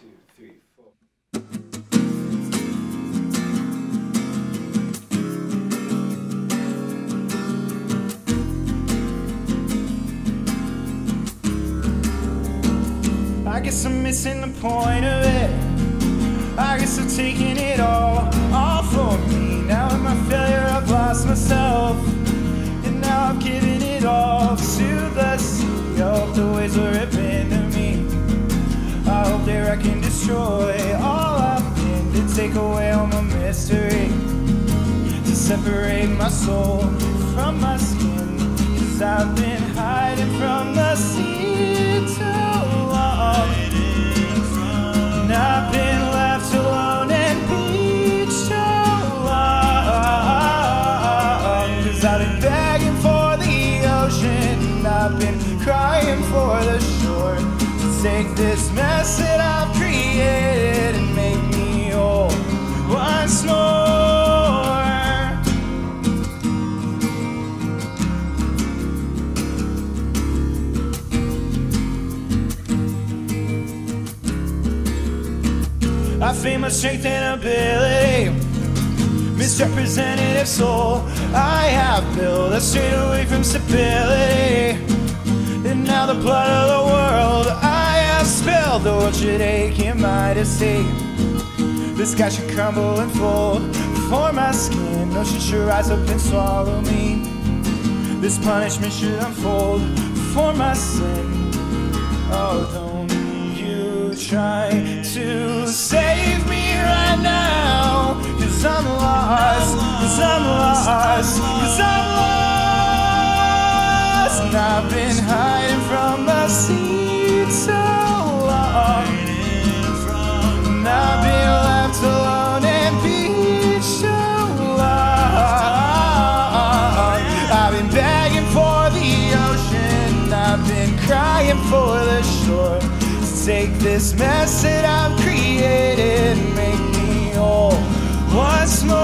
two, three, four. I guess I'm missing the point of it. I guess I'm taking it all, all for me. Now in my failure, destroy all I've been to take away all my mystery. To separate my soul from my skin. Cause I've been hiding from the sea too long. And I've been left alone and beach too long. Cause I've been begging for the ocean. I've been crying for the shore. To take this mess that I've and make me whole once more. I feel my strength and ability. Misrepresentative soul I have built. I strayed away from stability. And now the blood The should ache in my deceit. The sky should crumble and fold for my skin. Ocean should rise up and swallow me. This punishment should unfold for my sin. Oh, don't you try to save me right now. Cause I'm lost, cause I'm lost, cause I'm lost. And I've been hiding this mess that I've created make me whole once more.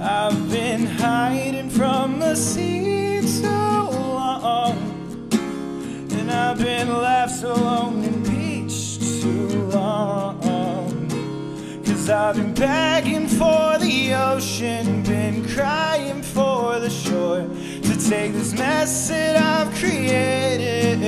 I've been hiding from the sea so long, and I've been left alone I've been begging for the ocean, been crying for the shore to take this mess that I've created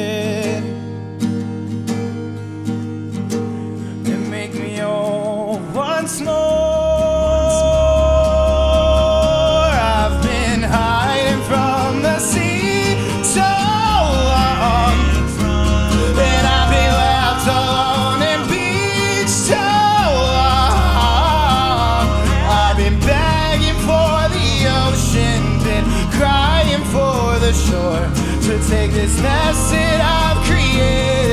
shore to take this mess that I've created.